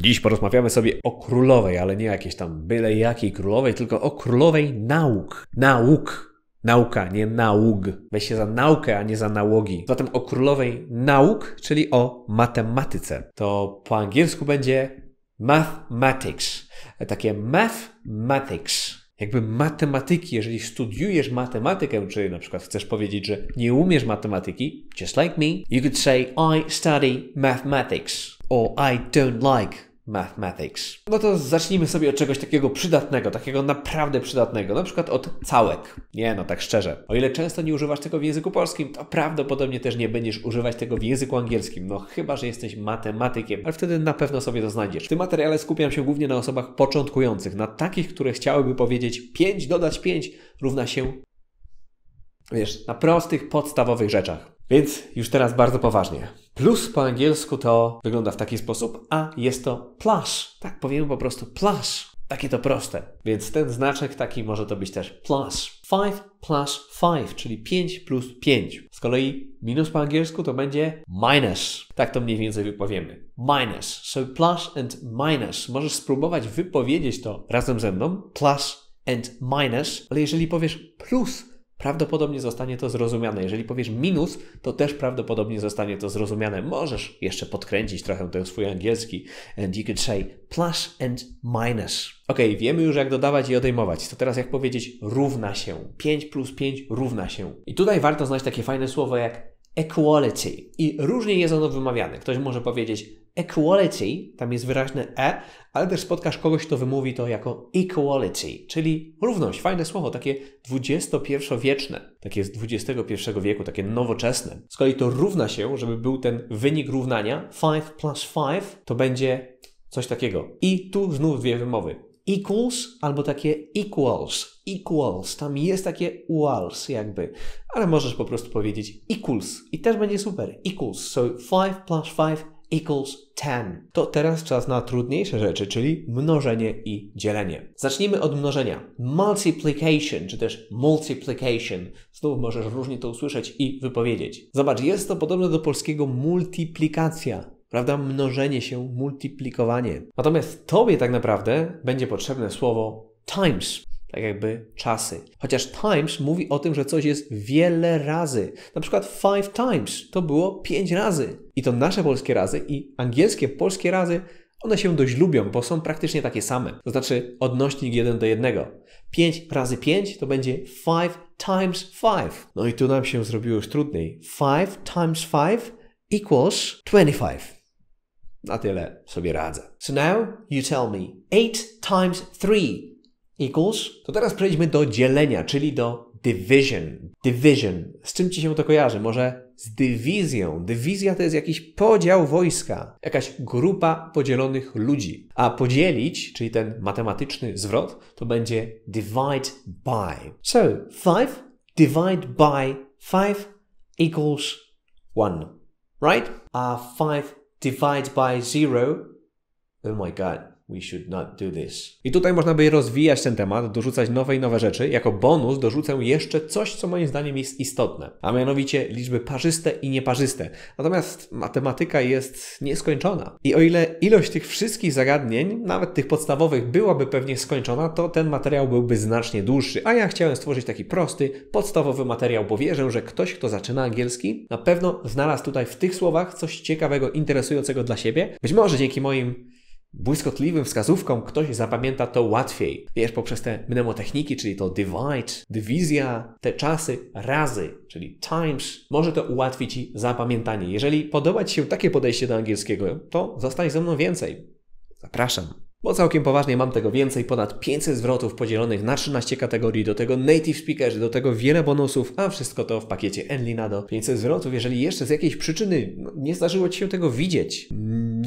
Dziś porozmawiamy sobie o królowej, ale nie jakiejś tam byle jakiej królowej, tylko o królowej nauk. Nauk. Nauka, nie nauk. Weź się za naukę, a nie za nałogi. Zatem o królowej nauk, czyli o matematyce. To po angielsku będzie mathematics. Takie mathematics jakby matematyki, jeżeli studiujesz matematykę, czy na przykład chcesz powiedzieć, że nie umiesz matematyki, just like me, you could say I study mathematics or I don't like mathematics. No to zacznijmy sobie od czegoś takiego przydatnego, takiego naprawdę przydatnego, na przykład od całek. Nie, no tak szczerze. O ile często nie używasz tego w języku polskim, to prawdopodobnie też nie będziesz używać tego w języku angielskim. No chyba, że jesteś matematykiem, ale wtedy na pewno sobie to znajdziesz. W tym materiale skupiam się głównie na osobach początkujących, na takich, które chciałyby powiedzieć 5 dodać 5 równa się wiesz, na prostych, podstawowych rzeczach. Więc już teraz bardzo poważnie. Plus po angielsku to wygląda w taki sposób, a jest to plus. Tak powiemy po prostu plus. Takie to proste. Więc ten znaczek taki może to być też plus. 5 plus 5, czyli 5 plus 5. Z kolei minus po angielsku to będzie minus. Tak to mniej więcej wypowiemy. Minus. So plus and minus. Możesz spróbować wypowiedzieć to razem ze mną. Plus and minus. Ale jeżeli powiesz plus, prawdopodobnie zostanie to zrozumiane. Jeżeli powiesz minus, to też prawdopodobnie zostanie to zrozumiane. Możesz jeszcze podkręcić trochę ten swój angielski. And you could say plus and minus. Ok, wiemy już jak dodawać i odejmować. To teraz jak powiedzieć równa się. 5 plus 5 równa się. I tutaj warto znać takie fajne słowo jak equality. I różnie jest ono wymawiane. Ktoś może powiedzieć equality, tam jest wyraźne e, ale też spotkasz kogoś, kto wymówi to jako equality, czyli równość. Fajne słowo, takie XXI-wieczne, takie z XXI wieku, takie nowoczesne. Z kolei to równa się, żeby był ten wynik równania 5 plus 5, to będzie coś takiego. I tu znów dwie wymowy equals albo takie equals. Equals. Tam jest takie uals jakby. Ale możesz po prostu powiedzieć equals i też będzie super. Equals. So 5 plus 5 equals 10. To teraz czas na trudniejsze rzeczy, czyli mnożenie i dzielenie. Zacznijmy od mnożenia. Multiplication, czy też multiplication. Znów możesz różnie to usłyszeć i wypowiedzieć. Zobacz, jest to podobne do polskiego multiplikacja prawda? Mnożenie się, multiplikowanie. Natomiast tobie tak naprawdę będzie potrzebne słowo times, tak jakby czasy. Chociaż times mówi o tym, że coś jest wiele razy. Na przykład five times to było pięć razy. I to nasze polskie razy i angielskie polskie razy one się dość lubią, bo są praktycznie takie same. To znaczy odnośnik 1 do 1. 5 razy 5 to będzie 5 times 5. No i tu nam się zrobiło już trudniej. 5 times 5 equals 25. Na tyle sobie radzę. So now you tell me 8 times 3 equals. To teraz przejdźmy do dzielenia, czyli do division. Division. Z czym ci się to kojarzy? Może z dywizją. Dywizja to jest jakiś podział wojska, jakaś grupa podzielonych ludzi. A podzielić, czyli ten matematyczny zwrot, to będzie divide by. So 5 divide by 5 equals 1. Right? A 5 divide by zero. Oh my god. We should not do this. I tutaj można by rozwijać ten temat, dorzucać nowe i nowe rzeczy. Jako bonus dorzucę jeszcze coś, co moim zdaniem jest istotne, a mianowicie liczby parzyste i nieparzyste. Natomiast matematyka jest nieskończona. I o ile ilość tych wszystkich zagadnień, nawet tych podstawowych, byłaby pewnie skończona, to ten materiał byłby znacznie dłuższy. A ja chciałem stworzyć taki prosty, podstawowy materiał, bo wierzę, że ktoś, kto zaczyna angielski, na pewno znalazł tutaj w tych słowach coś ciekawego, interesującego dla siebie. Być może dzięki moim błyskotliwym wskazówką ktoś zapamięta to łatwiej. Wiesz, poprzez te mnemotechniki, czyli to divide, dywizja, te czasy, razy, czyli times, może to ułatwić Ci zapamiętanie. Jeżeli podoba Ci się takie podejście do angielskiego, to zostań ze mną więcej. Zapraszam. Bo całkiem poważnie mam tego więcej, ponad 500 zwrotów podzielonych na 13 kategorii, do tego native speakerzy, do tego wiele bonusów, a wszystko to w pakiecie Enlinado. 500 zwrotów, jeżeli jeszcze z jakiejś przyczyny no, nie zdarzyło Ci się tego widzieć,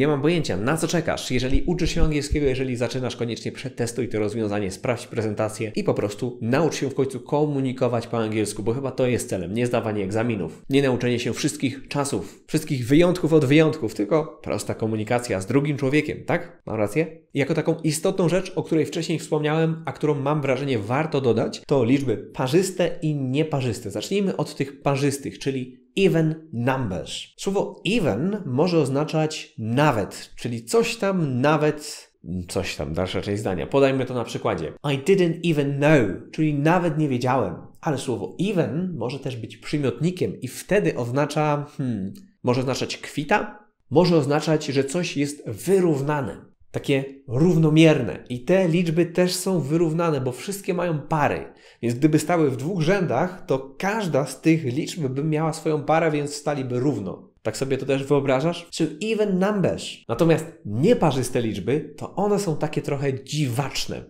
nie mam pojęcia, na co czekasz. Jeżeli uczysz się angielskiego, jeżeli zaczynasz, koniecznie przetestuj to rozwiązanie, sprawdź prezentację i po prostu naucz się w końcu komunikować po angielsku, bo chyba to jest celem, nie zdawanie egzaminów, nie nauczenie się wszystkich czasów, wszystkich wyjątków od wyjątków, tylko prosta komunikacja z drugim człowiekiem, tak? Mam rację? Jako taką istotną rzecz, o której wcześniej wspomniałem, a którą mam wrażenie warto dodać, to liczby parzyste i nieparzyste. Zacznijmy od tych parzystych, czyli even numbers. Słowo even może oznaczać nawet, czyli coś tam nawet coś tam, dalsza część zdania. Podajmy to na przykładzie. I didn't even know, czyli nawet nie wiedziałem. Ale słowo even może też być przymiotnikiem i wtedy oznacza, hmm, może oznaczać kwita, może oznaczać, że coś jest wyrównane takie równomierne. I te liczby też są wyrównane, bo wszystkie mają pary. Więc gdyby stały w dwóch rzędach, to każda z tych liczb by miała swoją parę, więc staliby równo. Tak sobie to też wyobrażasz? So even numbers. Natomiast nieparzyste liczby, to one są takie trochę dziwaczne.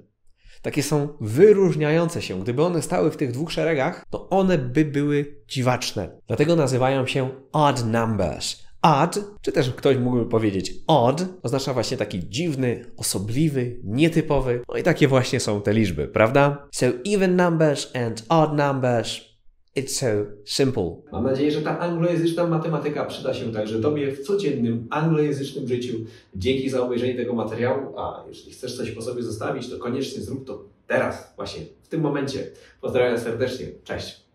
Takie są wyróżniające się. Gdyby one stały w tych dwóch szeregach, to one by były dziwaczne. Dlatego nazywają się odd numbers Odd, czy też ktoś mógłby powiedzieć odd, oznacza właśnie taki dziwny, osobliwy, nietypowy. No i takie właśnie są te liczby, prawda? So even numbers and odd numbers It's so simple. Mam nadzieję, że ta anglojęzyczna matematyka przyda się także Tobie w codziennym anglojęzycznym życiu. Dzięki za obejrzenie tego materiału, a jeśli chcesz coś po sobie zostawić, to koniecznie zrób to teraz, właśnie w tym momencie. Pozdrawiam serdecznie. Cześć.